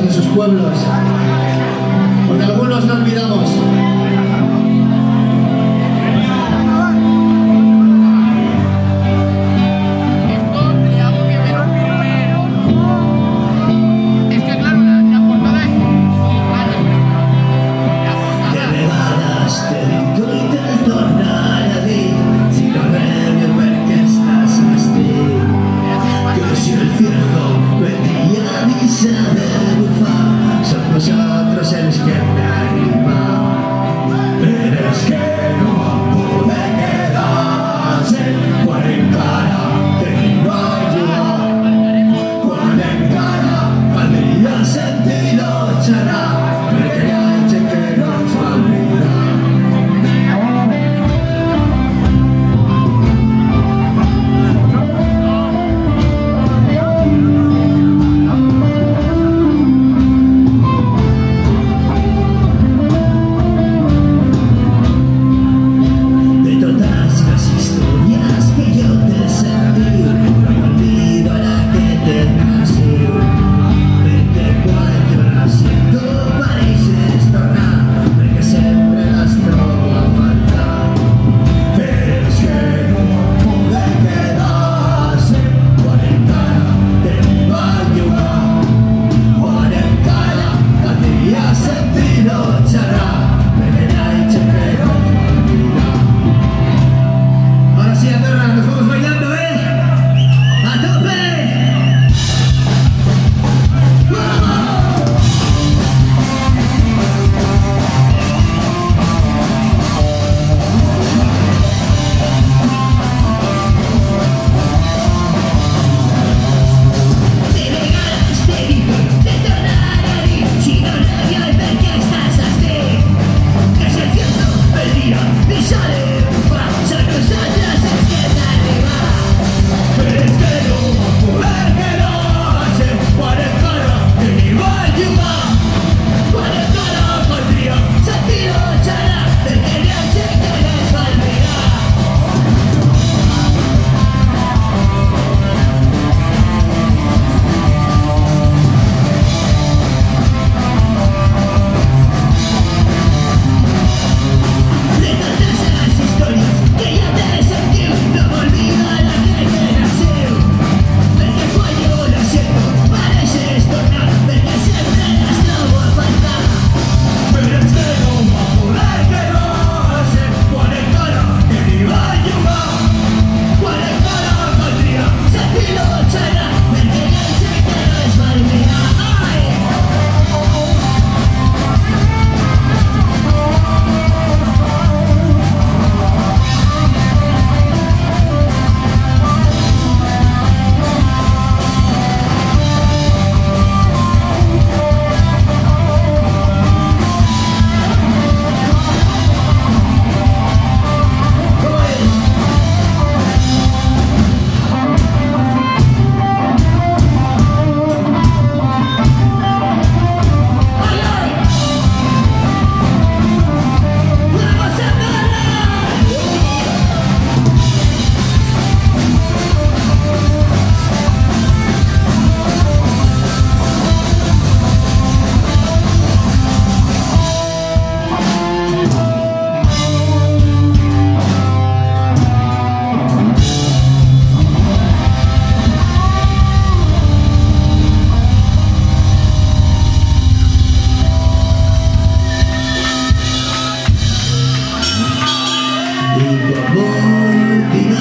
de sus pueblos. Porque algunos no olvidamos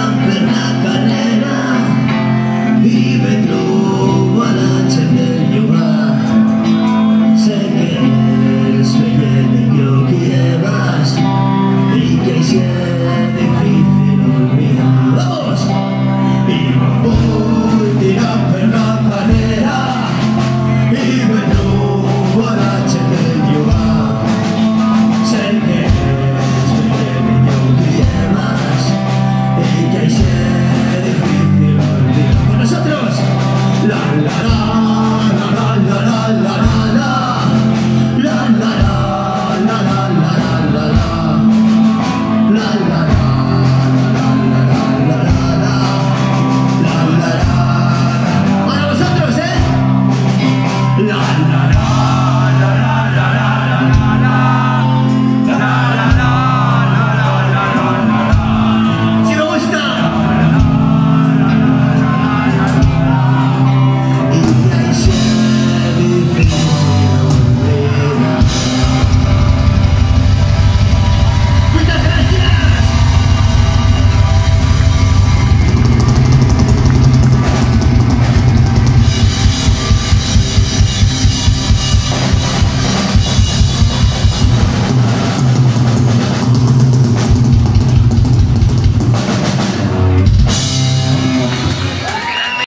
up and out.